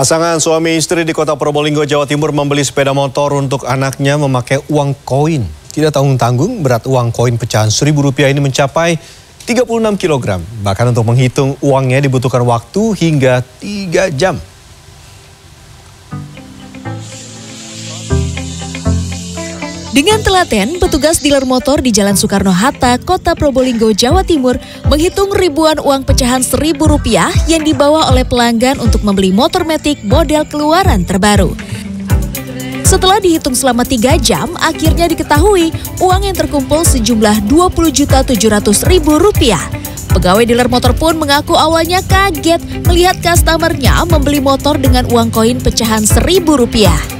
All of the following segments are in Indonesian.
Pasangan suami istri di kota Probolinggo, Jawa Timur membeli sepeda motor untuk anaknya memakai uang koin. Tidak tanggung-tanggung, berat uang koin pecahan seribu rupiah ini mencapai 36 kg. Bahkan untuk menghitung uangnya dibutuhkan waktu hingga 3 jam. Dengan telaten, petugas dealer motor di Jalan Soekarno-Hatta, Kota Probolinggo, Jawa Timur menghitung ribuan uang pecahan seribu rupiah yang dibawa oleh pelanggan untuk membeli motor metik model keluaran terbaru. Setelah dihitung selama tiga jam, akhirnya diketahui uang yang terkumpul sejumlah 20 juta 700 ribu rupiah. Pegawai dealer motor pun mengaku awalnya kaget melihat customernya membeli motor dengan uang koin pecahan seribu rupiah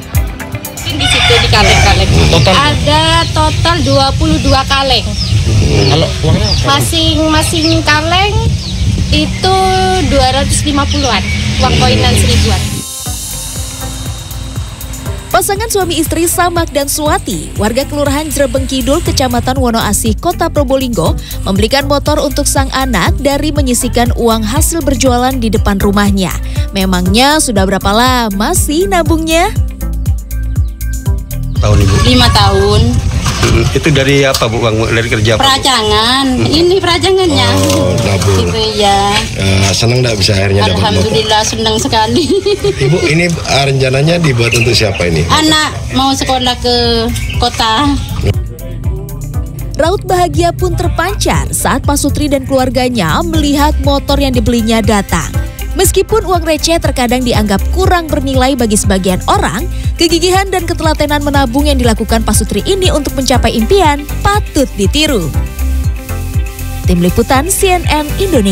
di situ. Total ada total 22 kaleng. Kalau uangnya Masing-masing kaleng itu 250-an, uang koinan seribuan. Pasangan suami istri Samak dan Suwati, warga Kelurahan Jrebeng Kidul, Kecamatan Wonoasih, Kota Probolinggo, membelikan motor untuk sang anak dari menyisikan uang hasil berjualan di depan rumahnya. Memangnya sudah berapa lama sih nabungnya? Lima tahun. Hmm, itu dari apa bu bang dari kerja apa bu? Perajangan, ini perajangannya. oh Gitu ya. Eh, senang nggak bisa akhirnya dapat Alhamdulillah senang sekali. ibu ini ah, rencananya dibuat untuk siapa ini Anak mau sekolah ke kota. Raut bahagia pun terpancar saat Pak Sutri dan keluarganya melihat motor yang dibelinya datang. Meskipun uang receh terkadang dianggap kurang bernilai bagi sebagian orang, kegigihan dan ketelatenan menabung yang dilakukan Pak Sutri ini untuk mencapai impian patut ditiru. Tim Liputan CNN Indonesia